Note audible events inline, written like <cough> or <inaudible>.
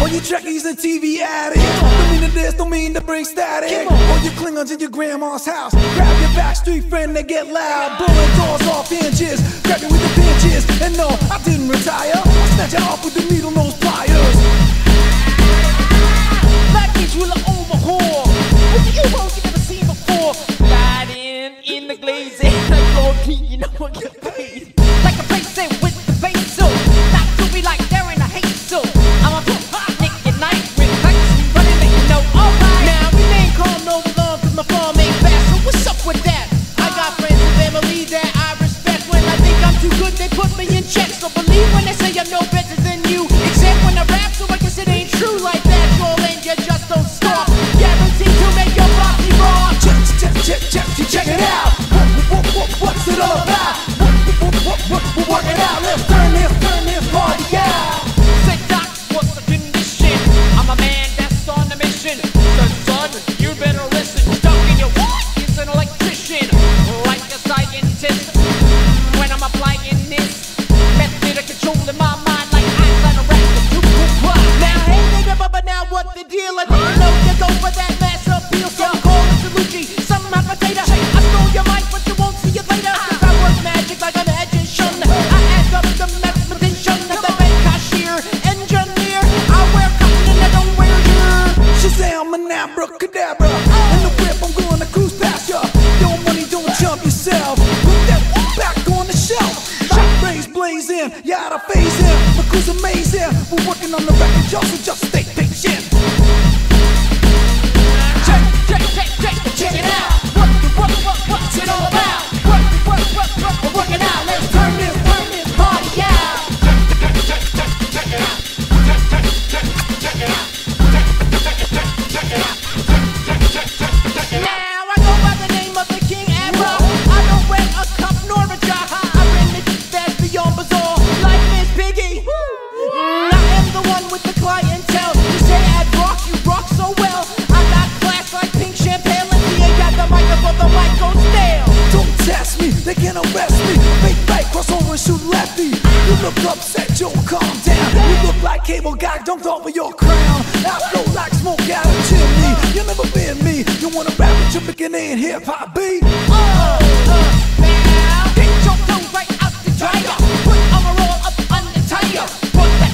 All you trekkies and TV addicts. Don't mean to this, don't mean to bring static. All you Klingons in your grandma's house. Grab your backstreet friend, they get loud. Blowing doors off inches. Grab you with the pinches. And no, I didn't retire. I snatch you off with the needle nose pliers. Black kids will overhaul. With the U-boats you never seen before. Riding in the glaze and <laughs> the Lord King, you know what get paid. And abracadabra. In the whip, I'm gonna cruise past ya. Your money, don't jump yourself. Put that back on the shelf. Shot rays blazing, out of phase in. My crew's amazing. We're working on the record, y'all, so just stay patient. cross over and shoot lefty. You look upset, you'll calm down. You look like cable guy, don't offer your crown. I like smoke out of chimney. You never been me. You wanna rap, but you're picking in hip hop beat. Now get your clothes right out the dryer. Put on a roll up tire. Put that.